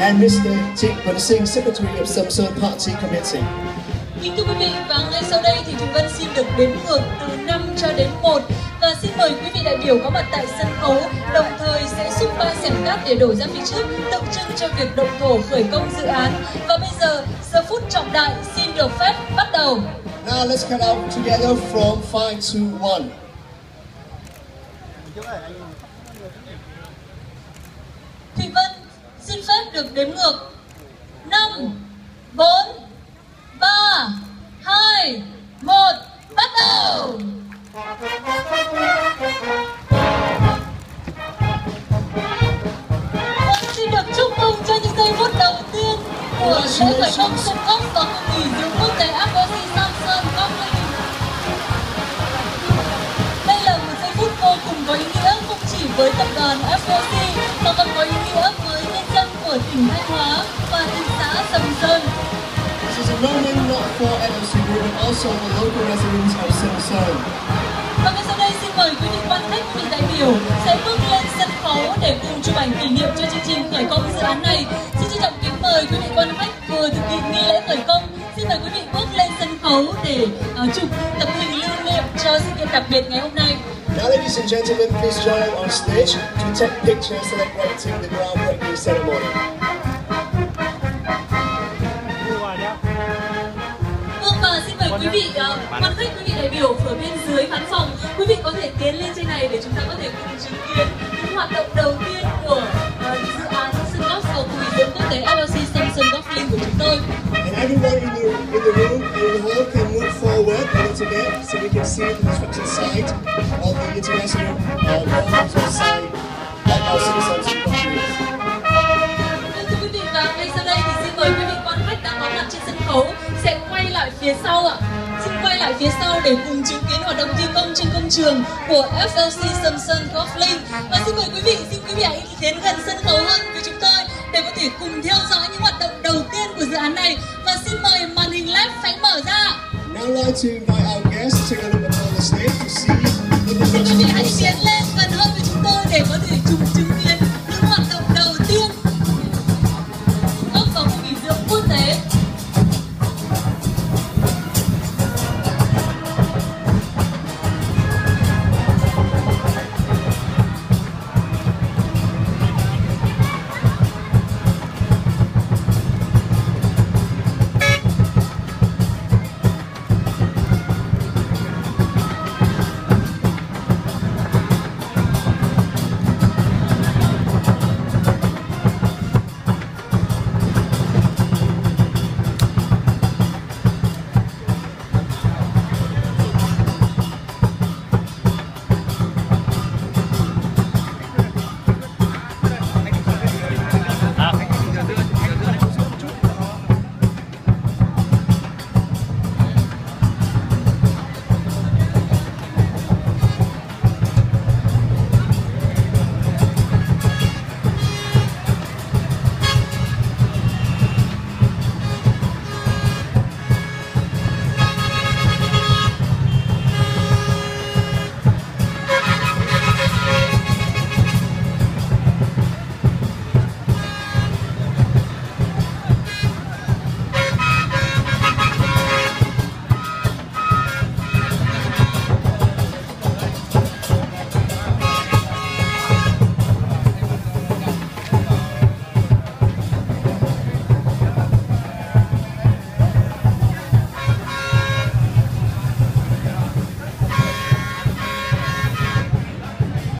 and Mr. Jake Singh, Secretary of Samsung Party Committee. Kính thưa quý vị và ngay sau đây thì Thủy Vân xin được đếm ngược từ 5 cho đến 1 và xin mời quý vị đại biểu có mặt tại sân khấu đồng thời sẽ xúc ba xẻng cát để đổ ra phía trước tượng trưng cho việc động thổ khởi công dự án và bây giờ giờ phút trọng đại xin được phép bắt đầu. Now let's count out together from 5 to 1. Thủy Vân xin phép được đếm ngược 5 4 3 2 1 bắt đầu. Vâng, xin được chúc mừng cho những giây phút đầu tiên của lễ khởi công sân gốc và hội nghỉ dưỡng quốc tế FOC Samsung Company. Đây là một giây phút vô cùng có ý nghĩa không chỉ với tập đoàn FOC của tỉnh Thanh Hóa và thị xã Sầm Sơn. This is a moment not for LLC Group, but also for local residents of Samsung. Và ngay sau đây xin mời quý vị quan khách, quý vị đại biểu sẽ bước lên sân khấu để cùng chụp ảnh kỷ niệm cho chương trình khởi công dự án này. Xin trân trọng kính mời quý vị quan khách vừa thực hiện nghi lễ khởi công. Xin mời quý vị bước lên sân khấu để uh, chụp tập hình lưu niệm cho sự kiện đặc biệt ngày hôm nay. Now, ladies and gentlemen, please join on stage to take pictures celebrating the groundbreaking ceremony. Vâng và xin mời quý vị uh, quan khách, quý vị đại biểu ở bên dưới khán phòng, quý vị có thể tiến lên trên này để chúng ta có thể cùng chứng kiến những hoạt động đầu tiên của uh, dự án sân golf khu nghỉ dưỡng quốc tế LLC Samsung Golf Link của chúng tôi. And everyone in the, in the room and in the hall can move forward a little bit so we can see the construction site of the international uh, golf site our Samsung companies. Vâng, thưa quý vị và ngay sau đây thì xin mời quý vị quan khách đang có mặt trên sân khấu sẽ quay lại phía sau ạ. Xin quay lại phía sau để cùng chứng kiến hoạt động thi công trên công trường của FLC Samsung Golf Link. Và xin mời quý vị, xin quý vị hãy đến gần sân khấu hơn với chúng tôi để có thể cùng theo dõi những hoạt động đầu tiên của dự án này. Và xin mời màn hình led phải mở ra. Now I'd like to 这个是 quý 的，然后就吃 tiến.